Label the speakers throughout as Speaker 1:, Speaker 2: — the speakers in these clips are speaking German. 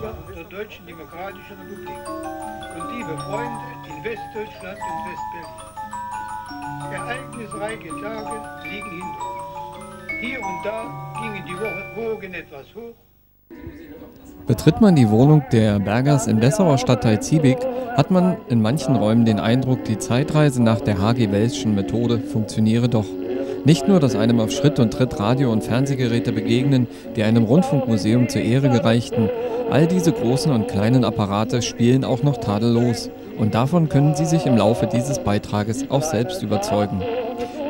Speaker 1: Bürger der Deutschen Demokratischen Republik und liebe Freunde in Westdeutschland und Westberlin. Ereignisreiche Tage liegen hinter uns. Hier und da gingen die Wogen etwas hoch.
Speaker 2: Betritt man die Wohnung der Bergers im Dessauer Stadtteil Ziebig, hat man in manchen Räumen den Eindruck, die Zeitreise nach der H.G. Welschen Methode funktioniere doch. Nicht nur, dass einem auf Schritt und Tritt Radio- und Fernsehgeräte begegnen, die einem Rundfunkmuseum zur Ehre gereichten, all diese großen und kleinen Apparate spielen auch noch tadellos. Und davon können Sie sich im Laufe dieses Beitrages auch selbst überzeugen.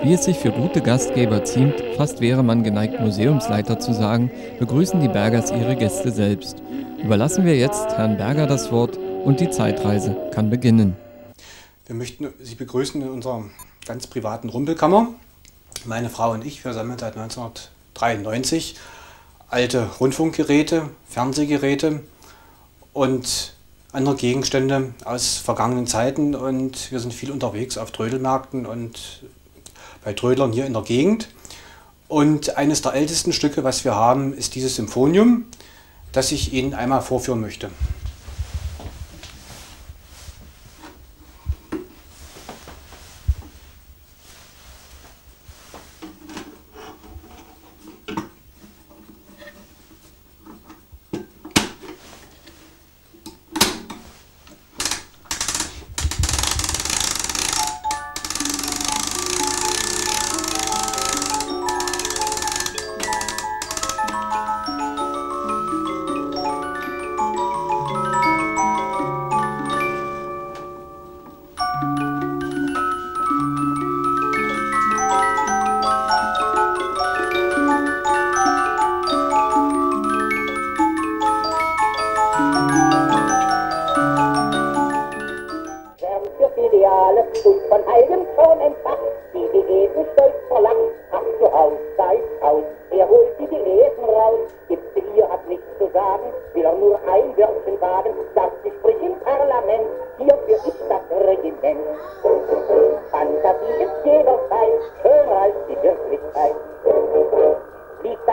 Speaker 2: Wie es sich für gute Gastgeber ziemt, fast wäre man geneigt, Museumsleiter zu sagen, begrüßen die Bergers ihre Gäste selbst. Überlassen wir jetzt Herrn Berger das Wort und die Zeitreise kann beginnen.
Speaker 3: Wir möchten Sie begrüßen in unserer ganz privaten Rumpelkammer. Meine Frau und ich, wir sammeln seit 1993 alte Rundfunkgeräte, Fernsehgeräte und andere Gegenstände aus vergangenen Zeiten und wir sind viel unterwegs auf Trödelmärkten und bei Trödlern hier in der Gegend. Und eines der ältesten Stücke, was wir haben, ist dieses Symphonium, das ich Ihnen einmal vorführen möchte. Logan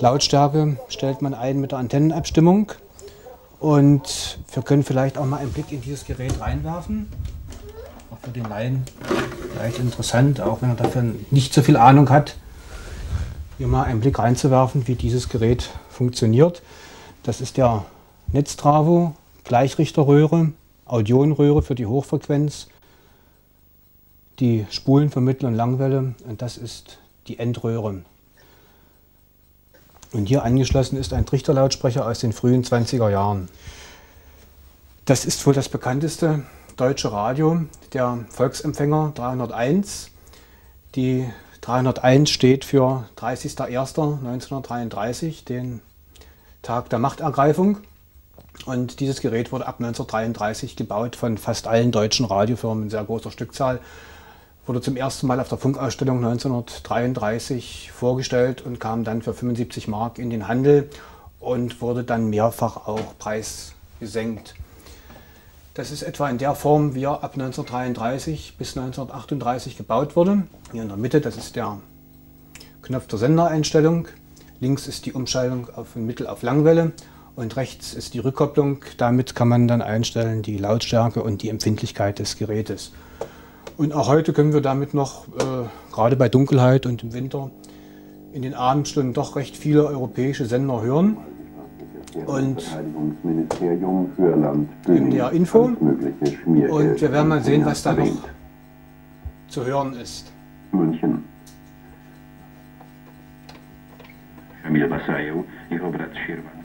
Speaker 3: Lautstärke stellt man ein mit der Antennenabstimmung und wir können vielleicht auch mal einen Blick in dieses Gerät reinwerfen. Auch für den Laien vielleicht interessant, auch wenn er dafür nicht so viel Ahnung hat hier mal einen Blick reinzuwerfen, wie dieses Gerät funktioniert. Das ist der Netztravo, Gleichrichterröhre, Audionröhre für die Hochfrequenz, die Spulen für Mittel- und Langwelle und das ist die Endröhre. Und hier angeschlossen ist ein Trichterlautsprecher aus den frühen 20er Jahren. Das ist wohl das bekannteste deutsche Radio, der Volksempfänger 301. Die 301 steht für 30.01.1933, den Tag der Machtergreifung. Und dieses Gerät wurde ab 1933 gebaut von fast allen deutschen Radiofirmen in sehr großer Stückzahl. Wurde zum ersten Mal auf der Funkausstellung 1933 vorgestellt und kam dann für 75 Mark in den Handel und wurde dann mehrfach auch preisgesenkt. Das ist etwa in der Form, wie er ab 1933 bis 1938 gebaut wurde. Hier in der Mitte, das ist der Knopf der Sendereinstellung. Links ist die Umschaltung von Mittel auf Langwelle und rechts ist die Rückkopplung. Damit kann man dann einstellen die Lautstärke und die Empfindlichkeit des Gerätes. Und auch heute können wir damit noch, äh, gerade bei Dunkelheit und im Winter, in den Abendstunden doch recht viele europäische Sender hören und in der Info. Und wir werden mal sehen, was da noch zu hören ist. München. Emil Basajew, jeho brat Schirman.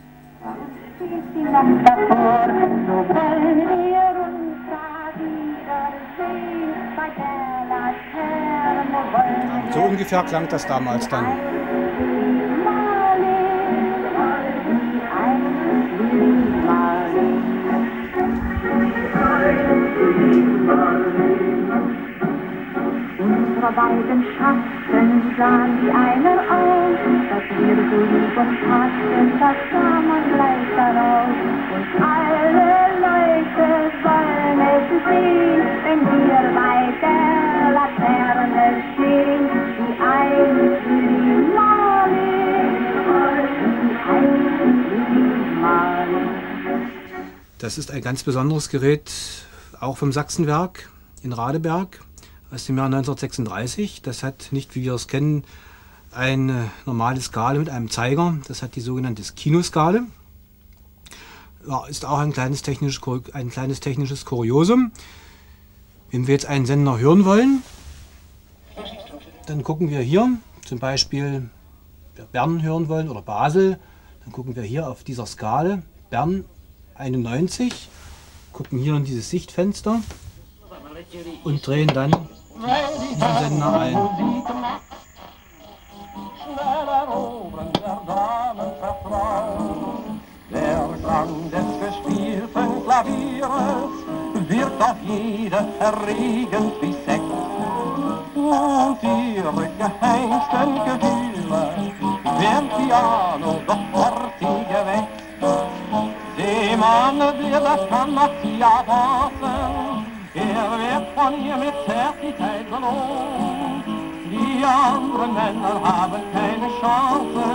Speaker 3: So ungefähr klang das damals dann.
Speaker 4: Unsere beiden Schatten sahen die eine aus, dass wir so lieb und passten, das sah man gleich daraus. Und alle Leute waren es sehen, wenn wir bei der Laterne stehen, wie ein Limali, wie ein Limali.
Speaker 3: Das ist ein ganz besonderes Gerät, auch vom Sachsenwerk in Radeberg aus dem Jahr 1936. Das hat nicht, wie wir es kennen, eine normale Skala mit einem Zeiger. Das hat die sogenannte Kinoskale. Ist auch ein kleines, technisches, ein kleines technisches Kuriosum. Wenn wir jetzt einen Sender hören wollen, dann gucken wir hier, zum Beispiel Bern hören wollen oder Basel, dann gucken wir hier auf dieser Skala Bern 91, gucken hier in dieses Sichtfenster und drehen dann diesen Sender ein.
Speaker 5: Erregend wie Sex. Und ihre geheimsten Gefühle werden Piano doch forti geweckt. Dem Mann, der das kann, macht sie erwarten, er wird von ihr mit Zärtlichkeit belohnt. Die anderen Männer haben keine Chance.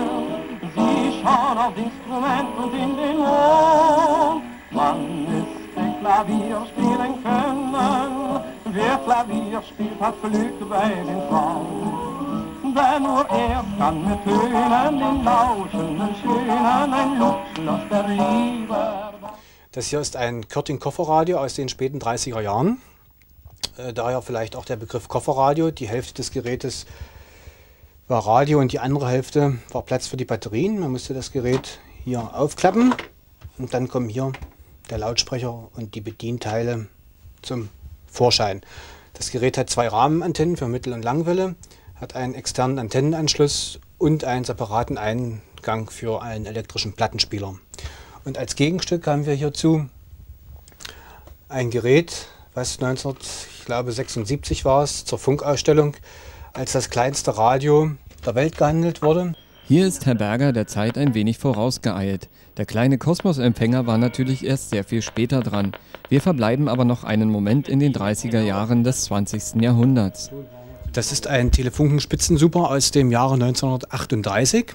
Speaker 5: Sie schauen aufs Instrument und in den Mond. Man Klavier spielen können. Wer Klavier spielt, hat Glück bei den Frauen. Denn nur er kann mit Tönen den lauschenden Schönen ein Luxus Liebe.
Speaker 3: Das hier ist ein Körting-Kofferradio aus den späten 30er Jahren. Äh, daher vielleicht auch der Begriff Kofferradio. Die Hälfte des Gerätes war Radio und die andere Hälfte war Platz für die Batterien. Man musste das Gerät hier aufklappen und dann kommen hier der Lautsprecher und die Bedienteile zum Vorschein. Das Gerät hat zwei Rahmenantennen für Mittel- und Langwelle, hat einen externen Antennenanschluss und einen separaten Eingang für einen elektrischen Plattenspieler. Und als Gegenstück haben wir hierzu ein Gerät, was 1976 war es, zur Funkausstellung als das kleinste Radio der Welt gehandelt wurde.
Speaker 2: Hier ist Herr Berger der Zeit ein wenig vorausgeeilt. Der kleine Kosmos-Empfänger war natürlich erst sehr viel später dran. Wir verbleiben aber noch einen Moment in den 30er Jahren des 20. Jahrhunderts.
Speaker 3: Das ist ein Telefunken-Spitzensuper aus dem Jahre 1938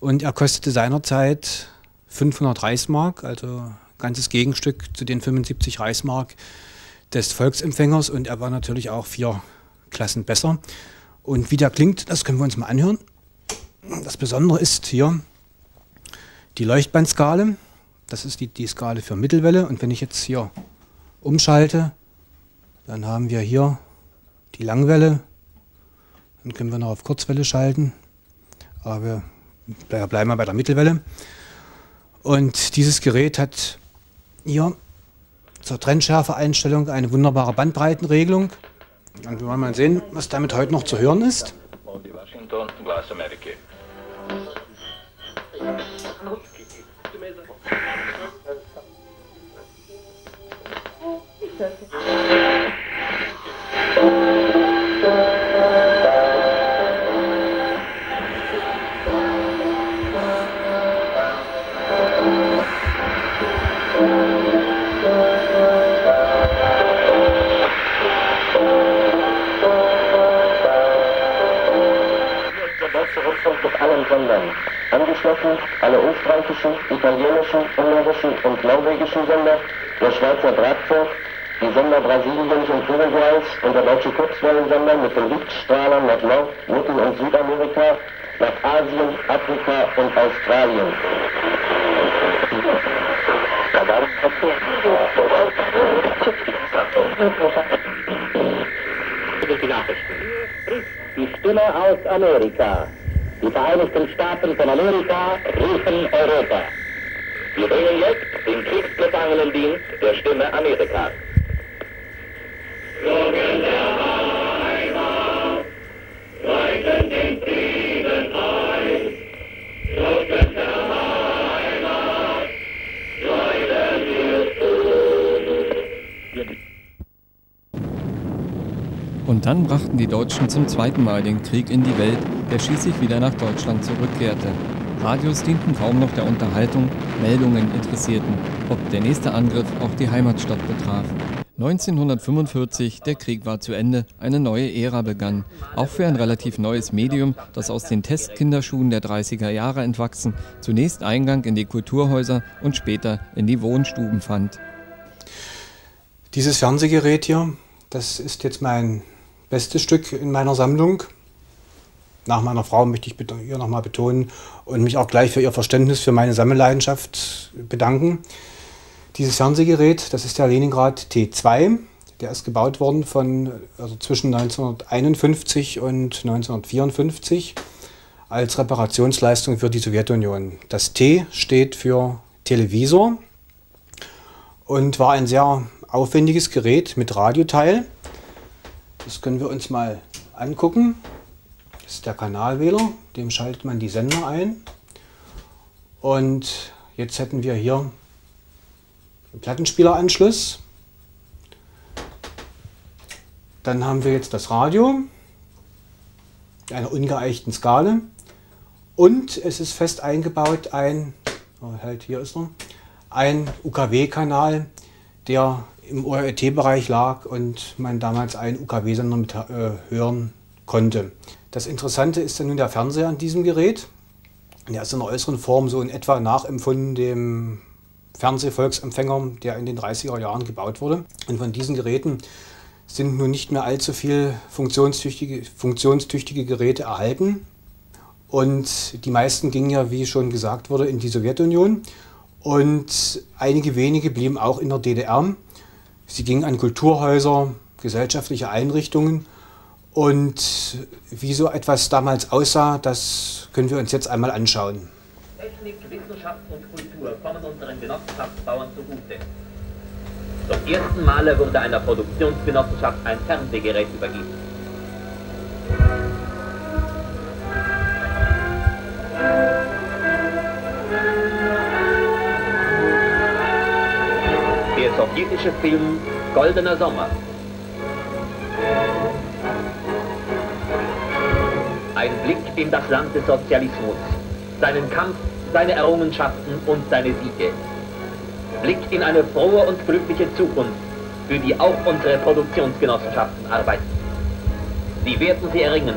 Speaker 3: und er kostete seinerzeit 500 Reichsmark, also ganzes Gegenstück zu den 75 Reichsmark des Volksempfängers und er war natürlich auch vier Klassen besser. Und wie der klingt, das können wir uns mal anhören. Das Besondere ist hier die Leuchtbandskale. Das ist die, die Skala für Mittelwelle. Und wenn ich jetzt hier umschalte, dann haben wir hier die Langwelle. Dann können wir noch auf Kurzwelle schalten. Aber wir bleiben mal bei der Mittelwelle. Und dieses Gerät hat hier zur Trennschärfe-Einstellung eine wunderbare Bandbreitenregelung. Und wir wollen mal sehen, was damit heute noch zu hören ist.
Speaker 6: Washington, Glass America.
Speaker 7: Der allen Sendern. Angeschlossen alle österreichischen, italienischen, ungarischen und norwegischen Sender, der Schweizer Drahtfunk, die Sender Brasiliens und Uruguays und der deutsche Kurzwellensender mit den Lichtstrahlern nach Nord-, Mittel- und Südamerika, nach Asien, Afrika und Australien.
Speaker 6: Die Stimme aus Amerika. Die Vereinigten Staaten von Amerika rufen Europa. Wir bringen jetzt den Kriegsgefangenendienst der Stimme Amerikas.
Speaker 2: Dann brachten die Deutschen zum zweiten Mal den Krieg in die Welt, der schließlich wieder nach Deutschland zurückkehrte. Radios dienten kaum noch der Unterhaltung, Meldungen interessierten, ob der nächste Angriff auch die Heimatstadt betraf. 1945, der Krieg war zu Ende, eine neue Ära begann. Auch für ein relativ neues Medium, das aus den Testkinderschuhen der 30er Jahre entwachsen, zunächst Eingang in die Kulturhäuser und später in die Wohnstuben fand.
Speaker 3: Dieses Fernsehgerät hier, das ist jetzt mein bestes Stück in meiner Sammlung. Nach meiner Frau möchte ich ihr nochmal betonen und mich auch gleich für ihr Verständnis für meine Sammelleidenschaft bedanken. Dieses Fernsehgerät, das ist der Leningrad T2. Der ist gebaut worden von, also zwischen 1951 und 1954 als Reparationsleistung für die Sowjetunion. Das T steht für Televisor und war ein sehr aufwendiges Gerät mit Radioteil. Das können wir uns mal angucken. Das ist der Kanalwähler, dem schaltet man die Sender ein. Und jetzt hätten wir hier einen Plattenspieleranschluss. Dann haben wir jetzt das Radio, einer ungeeichten Skala. Und es ist fest eingebaut ein, oh, halt hier ist er, ein UKW-Kanal, der im ORT-Bereich lag und man damals einen UKW-Sender mit äh, hören konnte. Das Interessante ist dann nun der Fernseher an diesem Gerät. Der ist in der äußeren Form so in etwa nachempfunden dem Fernsehvolksempfänger, der in den 30er Jahren gebaut wurde. Und von diesen Geräten sind nun nicht mehr allzu viele funktionstüchtige, funktionstüchtige Geräte erhalten. Und die meisten gingen ja, wie schon gesagt wurde, in die Sowjetunion. Und einige wenige blieben auch in der DDR. Sie gingen an Kulturhäuser, gesellschaftliche Einrichtungen. Und wie so etwas damals aussah, das können wir uns jetzt einmal anschauen.
Speaker 6: Technik, Wissenschaft und Kultur kommen unseren Genossenschaftsbauern zugute. Zum ersten Male wurde einer Produktionsgenossenschaft ein Fernsehgerät übergeben. Sowjetische Film Goldener Sommer. Ein Blick in das Land des Sozialismus seinen Kampf, seine Errungenschaften und seine Siege. Blick in eine frohe und glückliche Zukunft, für die auch unsere Produktionsgenossenschaften arbeiten. Sie werden sie erringen.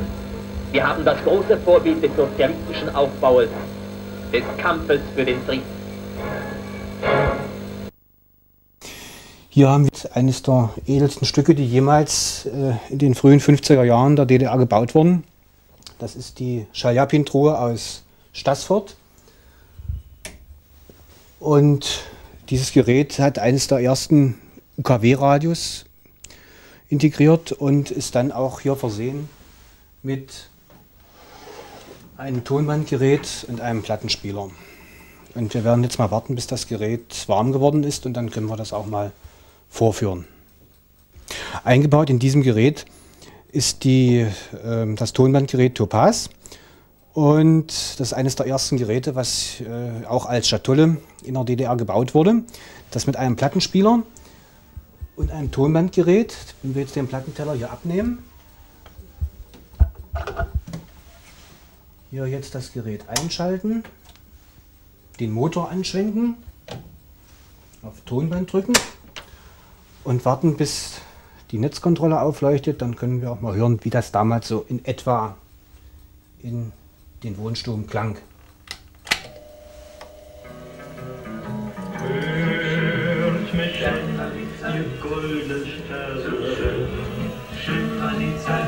Speaker 6: Wir haben das große Vorbild des sozialistischen Aufbaues, des Kampfes für den Frieden.
Speaker 3: Hier haben wir eines der edelsten Stücke, die jemals äh, in den frühen 50er Jahren der DDR gebaut wurden. Das ist die Schaljapin-Truhe aus Stassfurt. Und dieses Gerät hat eines der ersten UKW-Radios integriert und ist dann auch hier versehen mit einem Tonbandgerät und einem Plattenspieler. Und wir werden jetzt mal warten, bis das Gerät warm geworden ist und dann können wir das auch mal vorführen. Eingebaut in diesem Gerät ist die, äh, das Tonbandgerät Topaz. Und das ist eines der ersten Geräte, was äh, auch als Schatulle in der DDR gebaut wurde. Das mit einem Plattenspieler und einem Tonbandgerät. Wenn wir jetzt den Plattenteller hier abnehmen, hier jetzt das Gerät einschalten, den Motor anschwenken, auf Tonband drücken und warten, bis die Netzkontrolle aufleuchtet. Dann können wir auch mal hören, wie das damals so in etwa in den Wohnstuben klang.
Speaker 8: Hört mich an, ihr Zeit.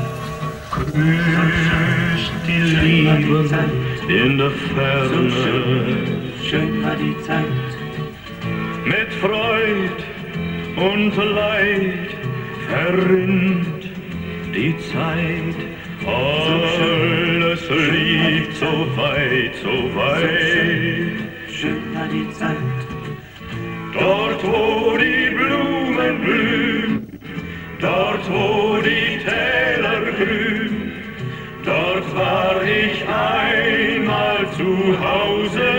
Speaker 8: Grüßt die Liebe in der Ferne, schön war die Zeit. Mit Freud und Leid verrinnt die Zeit. Alles liegt so weit, so weit. Schön war die Zeit. Dort, wo die Blumen blühen, dort, wo die Täler grün, dort war ich einmal zu Hause.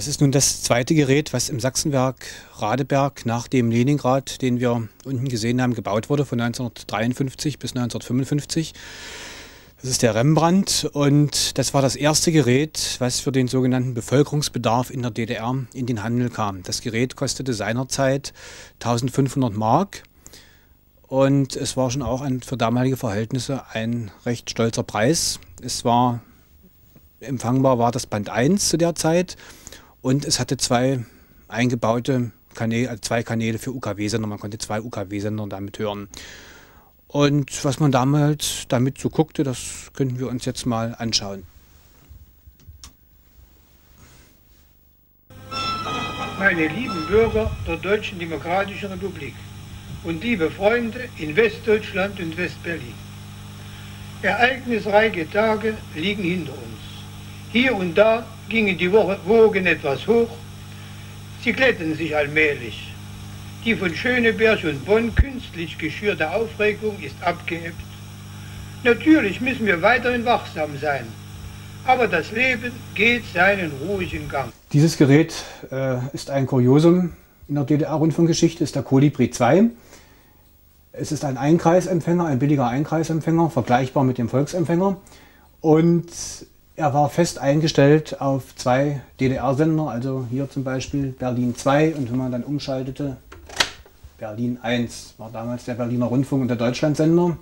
Speaker 3: Das ist nun das zweite Gerät, was im Sachsenwerk Radeberg nach dem Leningrad, den wir unten gesehen haben, gebaut wurde, von 1953 bis 1955. Das ist der Rembrandt und das war das erste Gerät, was für den sogenannten Bevölkerungsbedarf in der DDR in den Handel kam. Das Gerät kostete seinerzeit 1500 Mark und es war schon auch ein, für damalige Verhältnisse ein recht stolzer Preis. Es war empfangbar war das Band 1 zu der Zeit und es hatte zwei eingebaute Kanäle, also zwei Kanäle für UKW-Sender. Man konnte zwei UKW-Sender damit hören. Und was man damals damit so guckte, das könnten wir uns jetzt mal anschauen.
Speaker 1: Meine lieben Bürger der Deutschen Demokratischen Republik und liebe Freunde in Westdeutschland und Westberlin. Ereignisreiche Tage liegen hinter uns. Hier und da gingen die Wogen etwas hoch, sie glätten sich allmählich. Die von Schöneberg und Bonn künstlich geschürte Aufregung ist abgeebbt. Natürlich müssen wir weiterhin wachsam sein, aber das Leben geht seinen ruhigen Gang.
Speaker 3: Dieses Gerät äh, ist ein Kuriosum in der DDR-Rundfunkgeschichte, ist der Kolibri 2. Es ist ein Einkreisempfänger, ein billiger Einkreisempfänger, vergleichbar mit dem Volksempfänger. Und er war fest eingestellt auf zwei DDR-Sender, also hier zum Beispiel Berlin 2 und wenn man dann umschaltete, Berlin 1 war damals der Berliner Rundfunk und der Deutschlandsender.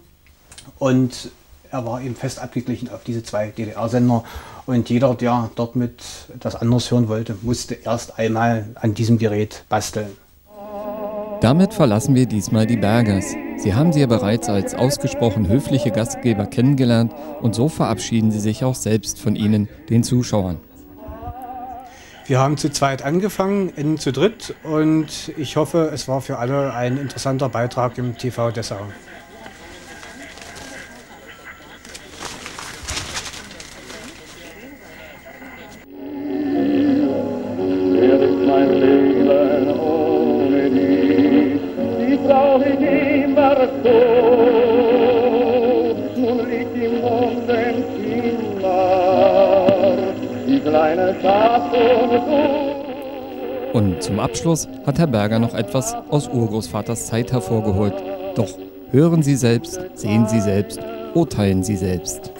Speaker 3: Und er war eben fest abgeglichen auf diese zwei DDR-Sender. Und jeder, der dort mit etwas anderes hören wollte, musste erst einmal an diesem Gerät basteln.
Speaker 2: Damit verlassen wir diesmal die Bergers. Sie haben sie ja bereits als ausgesprochen höfliche Gastgeber kennengelernt und so verabschieden sie sich auch selbst von ihnen, den Zuschauern.
Speaker 3: Wir haben zu zweit angefangen, enden zu dritt und ich hoffe, es war für alle ein interessanter Beitrag im TV Dessau.
Speaker 2: Abschluss hat Herr Berger noch etwas aus Urgroßvaters Zeit hervorgeholt. Doch hören Sie selbst, sehen Sie selbst, urteilen Sie selbst.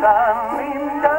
Speaker 5: Dich dann